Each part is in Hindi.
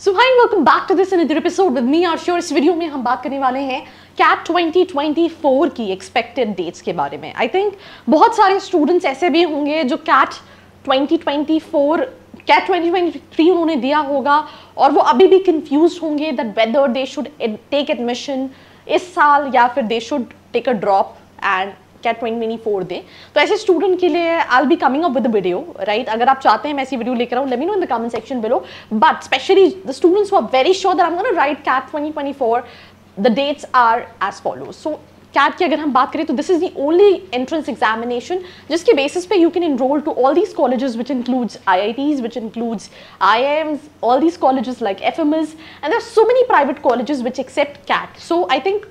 So hi welcome back to this another episode with me are इस वीडियो में हम बात करने वाले हैं कैट 2024 की एक्सपेक्टेड डेट्स के बारे में. आई थिंक बहुत सारे स्टूडेंट्स ऐसे भी होंगे जो कैट 2024 कैट 2023 उन्होंने दिया होगा और वो अभी भी कंफ्यूज होंगे that whether they should take admission इस साल या फिर they should take a drop and CAT twenty four दें। तो ऐसे स्टूडेंट के लिए I be coming up with video right अगर आप चाहते हैं मैं ऐसी वीडियो लेकर आऊँ let me know in the comment section below but specially the students are very sure that I am right CAT twenty twenty four the dates are as follow so CAT की अगर हम बात करें तो this is the only entrance examination जिसके बेसिस पे you can enroll to all these colleges which includes I I Ts which includes I I Ms all these colleges like F M S and there so many private colleges which accept CAT so I think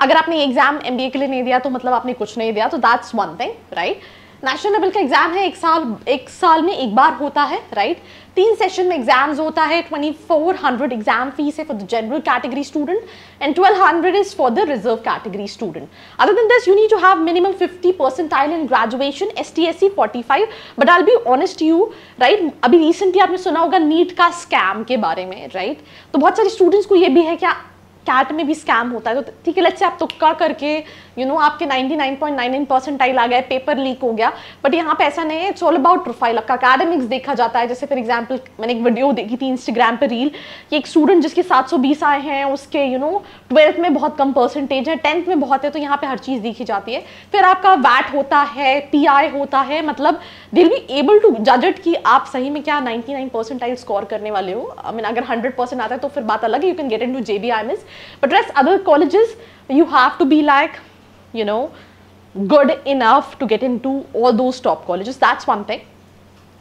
अगर आपने एग्ज़ाम एमबीए के लिए नहीं दिया तो मतलब आपने कुछ नहीं दिया तो that's one thing right national level का एग्ज़ाम है, एक साल एक साल में एक बार होता है राइट right? तीन सेशन में एग्ज़ाम्स होता है 2400 एग्ज़ाम फ़ीस है for the general category student and 1200 is for the reserve category student other than this you need to have minimum 50 percentile in graduation S T S C forty five but I be honest you right अभी रिसेंटली आपने सुना होगा नीट का स्कैम के बारे में राइट right? तो बहुत सारे स्टूडेंट्स को ये भी है, क्या कैट में भी स्कैम होता है तो ठीक है से आप तुक्का करके यू you नो know, आपके 99.99 परसेंटाइल आ गए पेपर लीक हो गया बट यहाँ पे ऐसा नहीं है इट्स ऑल अबाउट प्रोफ़ाइल आपका अकेडमिक्स देखा जाता है जैसे फॉर एग्जांपल मैंने एक वीडियो देखी थी इंस्टाग्राम पर रील कि एक स्टूडेंट जिसके 720 आए हैं उसके यू नो ट्वेल्थ में बहुत कम परसेंटेज है टेंथ में बहुत है तो यहाँ पर हर चीज़ देखी जाती है. फिर आपका वैट होता है पीआई होता है मतलब दिल बी एबल टू जज इट कि आप सही में क्या नाइन्टी नाइन स्कोर करने वाले हो. आई मीन अगर हंड्रेड परसेंट आता है तो फिर बात अलग you can get into J B I M but rest other colleges you have to be like you know good enough to get into all those top colleges that's one thing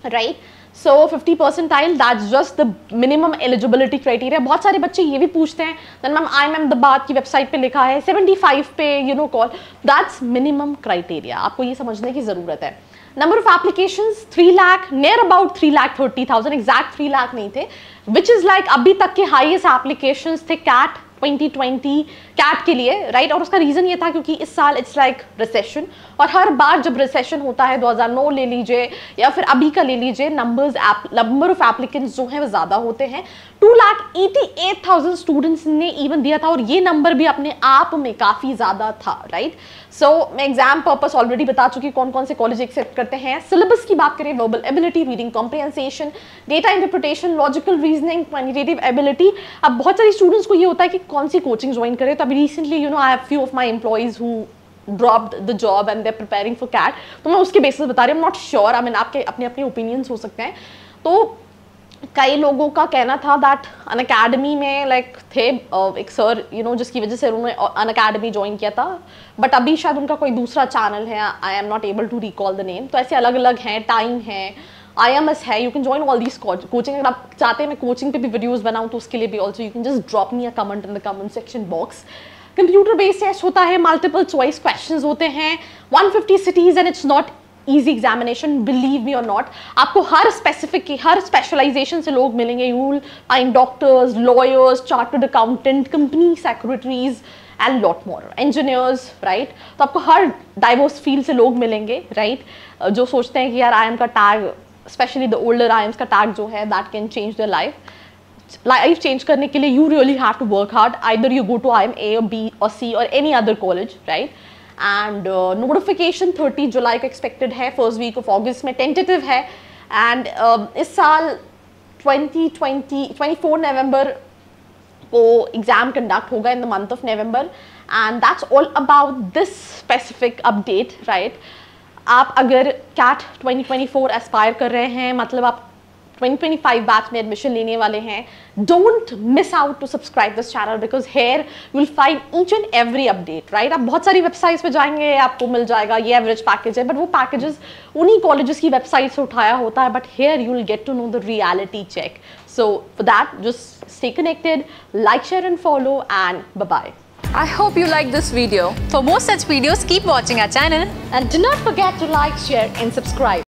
right so 50 percentile that's just the minimum eligibility criteria बहुत सारे बच्चे ये भी पूछते हैं then मैम आई मैम दबाद की वेबसाइट पे लिखा है 75 पे you know call that's minimum criteria आपको ये समझने की ज़रूरत है number of applications 3 lakh near about 3 lakh 30,000 exact 3 lakh नहीं थे which is like अभी तक के highest applications थे CAT 2020 कैट के लिए राइट right? और उसका रीज़न ये था क्योंकि इस साल इट्स लाइक रिसेशन और हर बार जब रिसेशन होता है 2009 ले लीजिए या फिर अभी का ले लीजिए नंबर्स नंबर ऑफ़ एप्लीकेंट्स जो हैं वो ज़्यादा होते हैं. Two lakh eighty eight thousand students ने इवन दिया था और ये नंबर भी अपने आप में काफ़ी ज़्यादा था राइट सो मैं एग्ज़ाम पर्पस ऑलरेडी बता चुकी कौन कौन से कॉलेज एक्सेप्ट करते हैं. सिलेबस की बात करें verbal ability reading comprehension data interpretation logical reasoning quantitative ability अब बहुत सारी स्टूडेंट्स को ये होता है कि कौन सी कोचिंग ज्वाइन करें? तो अभी recently you know I have few of my employees who dropped the job and they preparing for CAT तो मैं उसके बेसिस बता रही हूँ नॉट श्योर आई मीन आपके अपने अपने ओपिनियंस हो सकते हैं. तो कई लोगों का कहना था दैट अन अकेडमी में लाइक like, थे uh, एक सर यू नो जिसकी वजह से उन्होंने अन अकेडमी ज्वाइन किया था. बट अभी शायद उनका कोई दूसरा चैनल है. I am not able to recall the name तो ऐसे अलग अलग हैं टाइम है. आई एम एस है you can join all these coaching अगर आप चाहते हैं मैं कोचिंग पे भी वीडियोज़ बनाऊँ तो उसके लिए भी also you can just drop me a comment in the comment section box computer based test होता है मल्टीपल चॉइस क्वेश्चंस होते हैं. 150 cities and it's not easy examination believe me और नॉट आपको हर स्पेसिफिक हर स्पेशलाइजेशन से लोग मिलेंगे. You find doctors lawyers chartered accountant company secretaries and lot more engineers right तो आपको हर डाइवर्स फ़ील्ड से लोग मिलेंगे राइट right? जो सोचते हैं कि यार आई एम का tag specially the older I का टैग जो है that can change the life life change करने के लिए you really have to work hard either you go to I M A B और सी और any other college right and notification thirty जुलाई को एक्सपेक्टेड है फ़र्स्ट वीक ऑफ़ ऑगस्ट में टेंटेटिव है. एंड uh, इस साल 2020 24 नवंबर को एग्ज़ाम कंडक्ट होगा in the month of November and that's all about this specific update right आप अगर कैट 2024 एस्पायर कर रहे हैं मतलब आप 2025 बैच में एडमिशन लेने वाले हैं don't miss out to subscribe this channel because here will find each and every update right आप बहुत सारी वेबसाइट्स पे जाएँगे, आपको मिल जाएगा, ये एवरेज पैकेज है बट वो पैकेजेस उन्हीं कॉलेजेस की वेबसाइट से उठाया होता है but here you will get to know the reality check so for that just stay connected like share and follow and bye I hope you like this video. For more such videos, keep watching our channel. And do not forget to like, share and subscribe.